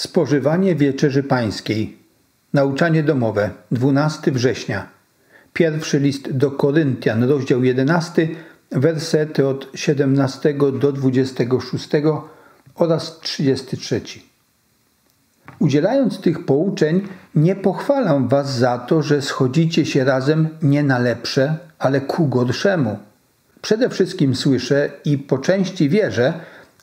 Spożywanie wieczerzy pańskiej. Nauczanie domowe. 12 września. Pierwszy list do Koryntian, rozdział 11, wersety od 17 do 26 oraz 33. Udzielając tych pouczeń, nie pochwalam was za to, że schodzicie się razem nie na lepsze, ale ku gorszemu. Przede wszystkim słyszę i po części wierzę,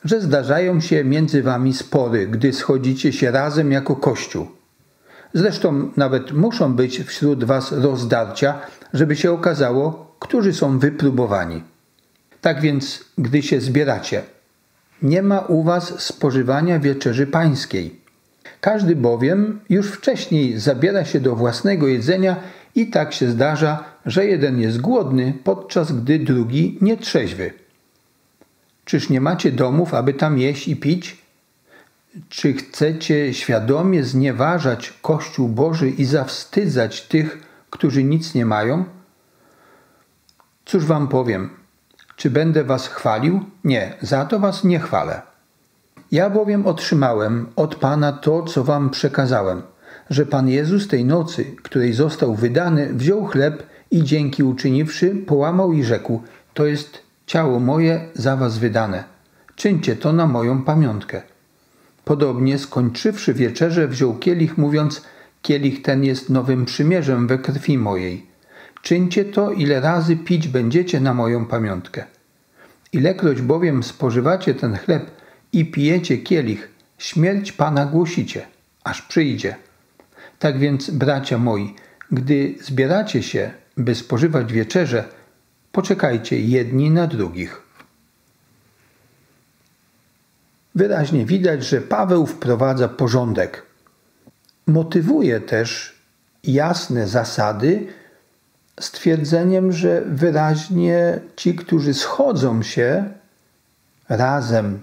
że zdarzają się między wami spory, gdy schodzicie się razem jako Kościół. Zresztą nawet muszą być wśród was rozdarcia, żeby się okazało, którzy są wypróbowani. Tak więc, gdy się zbieracie, nie ma u was spożywania wieczerzy pańskiej. Każdy bowiem już wcześniej zabiera się do własnego jedzenia i tak się zdarza, że jeden jest głodny, podczas gdy drugi nietrzeźwy. Czyż nie macie domów, aby tam jeść i pić? Czy chcecie świadomie znieważać Kościół Boży i zawstydzać tych, którzy nic nie mają? Cóż wam powiem? Czy będę was chwalił? Nie, za to was nie chwalę. Ja bowiem otrzymałem od Pana to, co wam przekazałem, że Pan Jezus tej nocy, której został wydany, wziął chleb i dzięki uczyniwszy, połamał i rzekł: To jest ciało moje za was wydane. Czyńcie to na moją pamiątkę. Podobnie skończywszy wieczerze, wziął kielich, mówiąc: Kielich ten jest nowym przymierzem we krwi mojej. Czyńcie to, ile razy pić będziecie na moją pamiątkę. Ilekroć bowiem spożywacie ten chleb i pijecie kielich, śmierć Pana głosicie, aż przyjdzie. Tak więc, bracia moi, gdy zbieracie się, by spożywać wieczerze, poczekajcie jedni na drugich. Wyraźnie widać, że Paweł wprowadza porządek. Motywuje też jasne zasady stwierdzeniem, że wyraźnie ci, którzy schodzą się razem,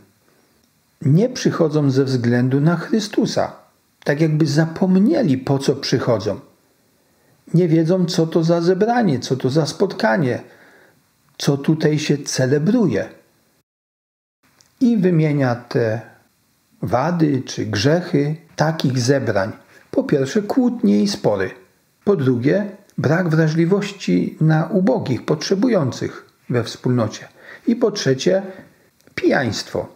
nie przychodzą ze względu na Chrystusa. Tak jakby zapomnieli, po co przychodzą. Nie wiedzą, co to za zebranie, co to za spotkanie, co tutaj się celebruje. I wymienia te wady czy grzechy takich zebrań. Po pierwsze, kłótnie i spory. Po drugie, brak wrażliwości na ubogich, potrzebujących we wspólnocie. I po trzecie, pijaństwo.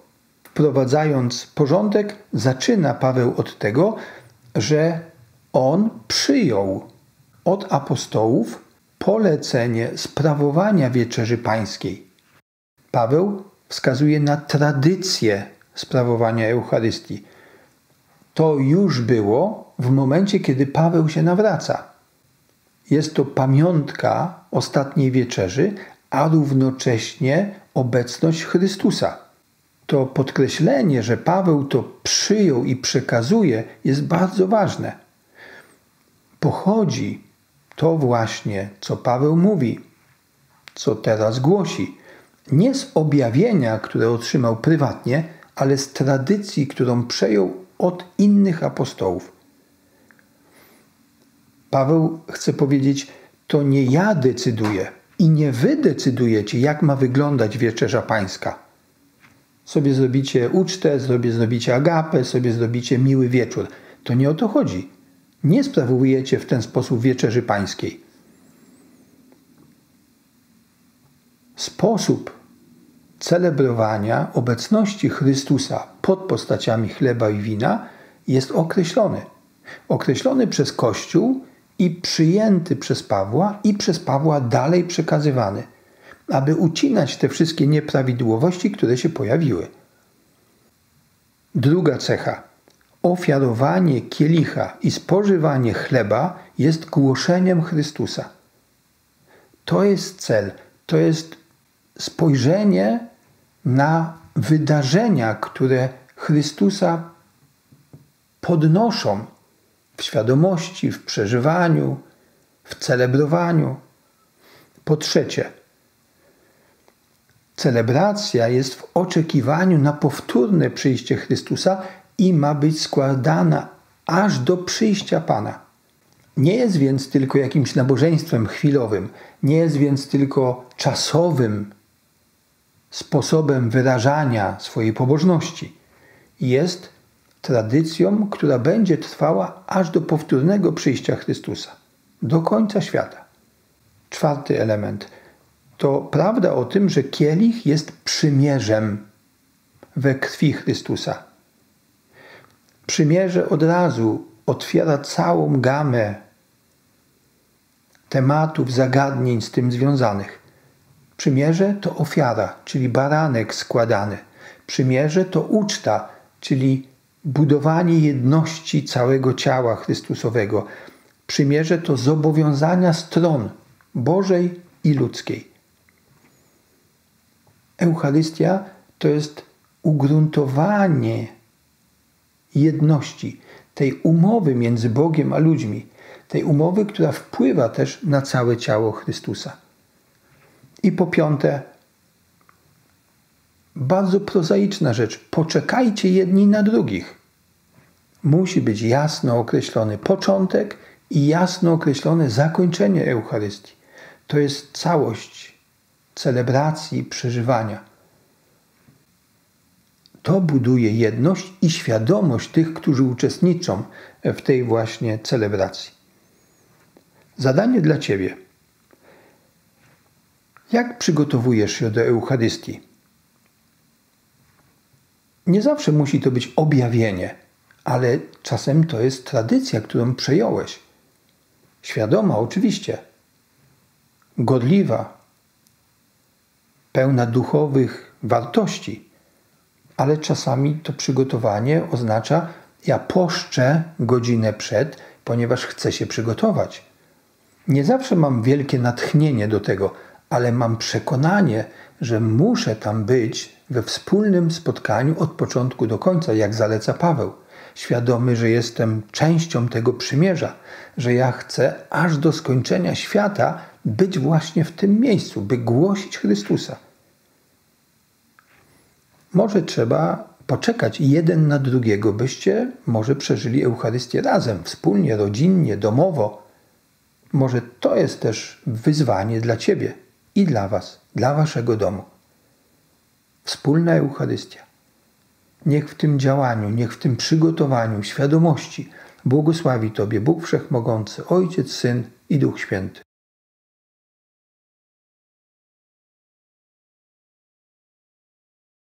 Wprowadzając porządek, zaczyna Paweł od tego, że on przyjął od apostołów polecenie sprawowania wieczerzy pańskiej. Paweł wskazuje na tradycję sprawowania Eucharystii. To już było w momencie, kiedy Paweł się nawraca. Jest to pamiątka ostatniej wieczerzy, a równocześnie obecność Chrystusa. To podkreślenie, że Paweł to przyjął i przekazuje, jest bardzo ważne. Pochodzi to właśnie, co Paweł mówi, co teraz głosi. Nie z objawienia, które otrzymał prywatnie, ale z tradycji, którą przejął od innych apostołów. Paweł chce powiedzieć: To nie ja decyduję i nie wy decydujecie, jak ma wyglądać wieczerza pańska. Sobie zrobicie ucztę, sobie zrobicie agapę, sobie zrobicie miły wieczór. To nie o to chodzi. Nie sprawujecie w ten sposób wieczerzy pańskiej. Sposób celebrowania obecności Chrystusa pod postaciami chleba i wina jest określony. Określony przez Kościół i przyjęty przez Pawła i przez Pawła dalej przekazywany, aby ucinać te wszystkie nieprawidłowości, które się pojawiły. Druga cecha. Ofiarowanie kielicha i spożywanie chleba jest głoszeniem Chrystusa. To jest cel, to jest spojrzenie na wydarzenia, które Chrystusa podnoszą w świadomości, w przeżywaniu, w celebrowaniu. Po trzecie, celebracja jest w oczekiwaniu na powtórne przyjście Chrystusa i ma być składana aż do przyjścia Pana. Nie jest więc tylko jakimś nabożeństwem chwilowym, nie jest więc tylko czasowym sposobem wyrażania swojej pobożności. Jest tradycją, która będzie trwała aż do powtórnego przyjścia Chrystusa, do końca świata. Czwarty element to prawda o tym, że kielich jest przymierzem we krwi Chrystusa. Przymierze od razu otwiera całą gamę tematów, zagadnień z tym związanych. Przymierze to ofiara, czyli baranek składany. Przymierze to uczta, czyli budowanie jedności całego ciała Chrystusowego. Przymierze to zobowiązania stron Bożej i ludzkiej. Eucharystia to jest ugruntowanie jedności, tej umowy między Bogiem a ludźmi, tej umowy, która wpływa też na całe ciało Chrystusa. I po piąte, bardzo prozaiczna rzecz. Poczekajcie jedni na drugich. Musi być jasno określony początek i jasno określone zakończenie Eucharystii. To jest całość celebracji, przeżywania. To buduje jedność i świadomość tych, którzy uczestniczą w tej właśnie celebracji. Zadanie dla Ciebie. Jak przygotowujesz się do Eucharystii? Nie zawsze musi to być objawienie, ale czasem to jest tradycja, którą przejąłeś. Świadoma, oczywiście, godliwa, pełna duchowych wartości, ale czasami to przygotowanie oznacza, ja poszczę godzinę przed, ponieważ chcę się przygotować. Nie zawsze mam wielkie natchnienie do tego, ale mam przekonanie, że muszę tam być we wspólnym spotkaniu od początku do końca, jak zaleca Paweł. Świadomy, że jestem częścią tego przymierza, że ja chcę aż do skończenia świata być właśnie w tym miejscu, by głosić Chrystusa. Może trzeba poczekać jeden na drugiego, byście może przeżyli Eucharystię razem, wspólnie, rodzinnie, domowo. Może to jest też wyzwanie dla Ciebie i dla Was, dla Waszego domu. Wspólna Eucharystia. Niech w tym działaniu, niech w tym przygotowaniu świadomości błogosławi Tobie Bóg Wszechmogący, Ojciec, Syn i Duch Święty.